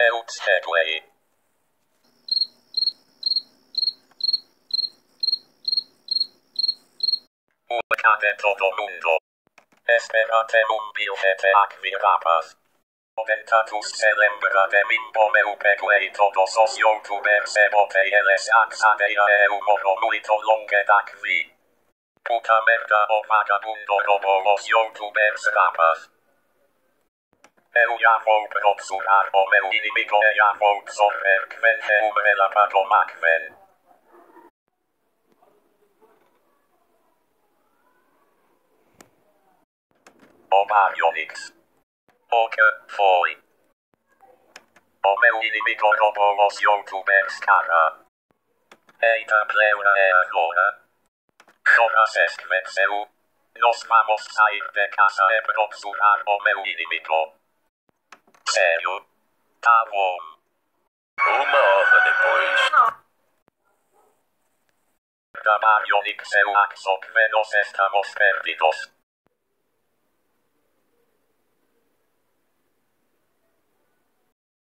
Out headway. Ucade todo mundo. Esperate un biofete acvi rapas. Oventatus celembra de mimbo meu peguei todos os youtubers e boteieles axadeia e humoro muito longe d'acvi. Puta merda o vagabundo robo los youtubers rapas. Quen é o relapado Macven. O Baryonyx. O que foi? O meu inimigo roubou os youtubers cara. Eita pleura é agora. Jonas seu. Nos vamos sair de casa e procurar o meu inimigo. Sério? Tá bom. Uma hora depois. Não. Gamarion Ixeluaxop, menos estamos perdidos.